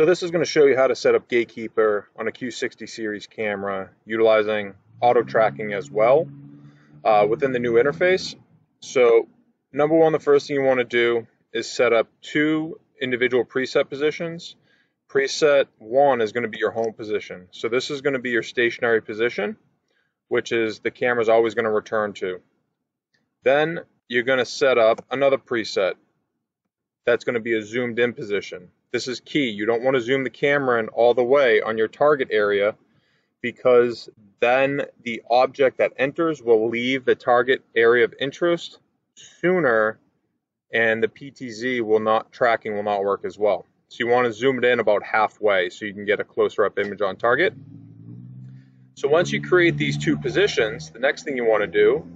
So this is going to show you how to set up Gatekeeper on a Q60 series camera utilizing auto tracking as well uh, within the new interface. So number one, the first thing you want to do is set up two individual preset positions. Preset one is going to be your home position. So this is going to be your stationary position, which is the camera is always going to return to. Then you're going to set up another preset. That's going to be a zoomed in position. This is key. You don't want to zoom the camera in all the way on your target area because then the object that enters will leave the target area of interest sooner and the PTZ will not tracking will not work as well. So you want to zoom it in about halfway so you can get a closer up image on target. So once you create these two positions, the next thing you want to do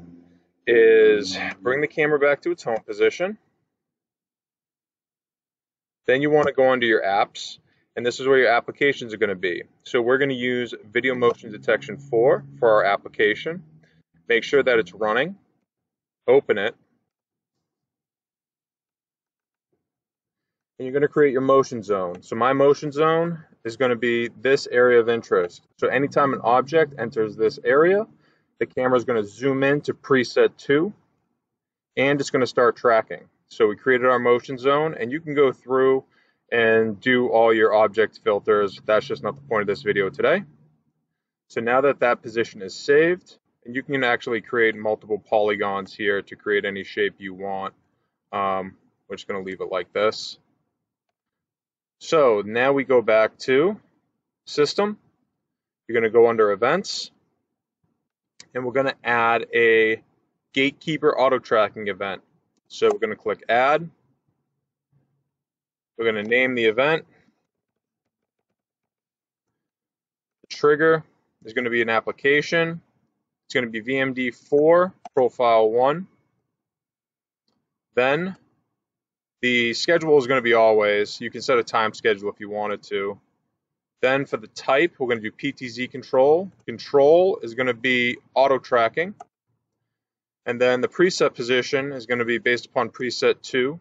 is bring the camera back to its home position then you want to go into your apps, and this is where your applications are going to be. So we're going to use Video Motion Detection 4 for our application. Make sure that it's running. Open it. And you're going to create your motion zone. So my motion zone is going to be this area of interest. So anytime an object enters this area, the camera is going to zoom in to preset 2, and it's going to start tracking. So we created our motion zone and you can go through and do all your object filters. That's just not the point of this video today. So now that that position is saved, and you can actually create multiple polygons here to create any shape you want. Um, we're just going to leave it like this. So now we go back to system. You're going to go under events and we're going to add a gatekeeper auto tracking event. So we're going to click add. We're going to name the event. The trigger is going to be an application. It's going to be VMD4 profile 1. Then the schedule is going to be always. You can set a time schedule if you wanted to. Then for the type, we're going to do PTZ control. Control is going to be auto tracking. And then the preset position is going to be based upon preset 2.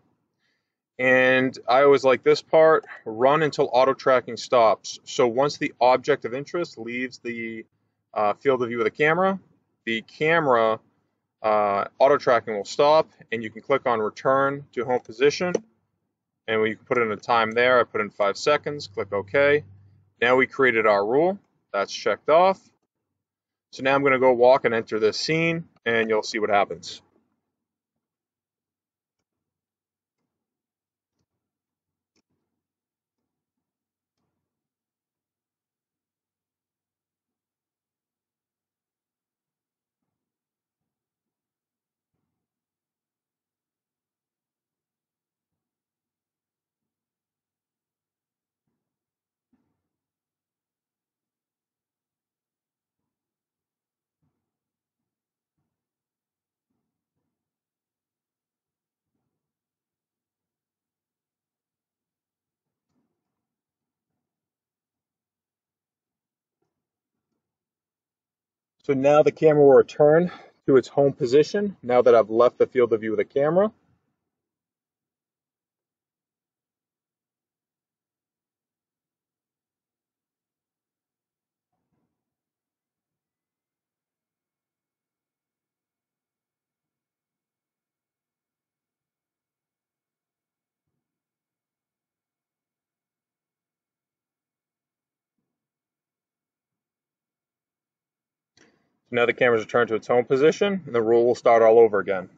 And I always like this part, run until auto tracking stops. So once the object of interest leaves the uh, field of view of the camera, the camera uh, auto tracking will stop and you can click on return to home position and we put in a time there. I put in five seconds, click OK. Now we created our rule. That's checked off. So now I'm going to go walk and enter this scene and you'll see what happens. So now the camera will return to its home position now that I've left the field of view of the camera. Now the camera's returned to its home position and the rule will start all over again.